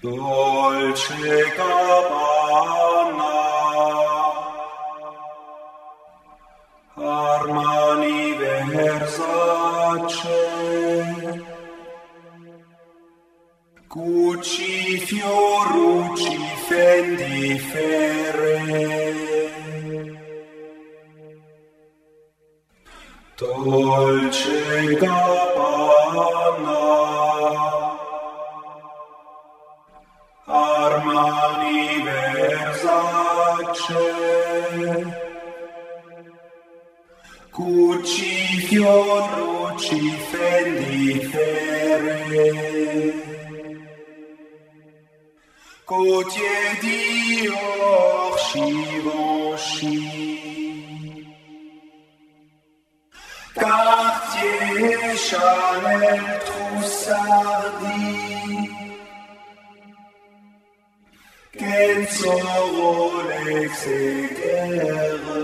Dolce cabana, armani versace, cuci fiorucci fendi ferre. Dolce cabana, Armani Versace. Gucci Fiorucci Fendi Ferre Gaultier Dior Givenchy Cartier, Chanel, Trussardi, Rolex et Guerre.